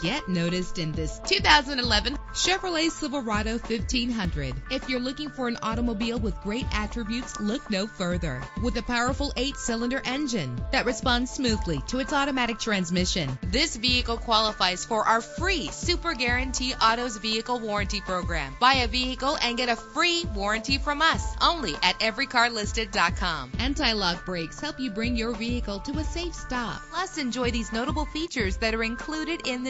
Get noticed in this 2011 Chevrolet Silverado 1500. If you're looking for an automobile with great attributes, look no further. With a powerful eight-cylinder engine that responds smoothly to its automatic transmission, this vehicle qualifies for our free Super Guarantee Autos Vehicle Warranty Program. Buy a vehicle and get a free warranty from us only at everycarlisted.com. Anti-lock brakes help you bring your vehicle to a safe stop. Plus, enjoy these notable features that are included in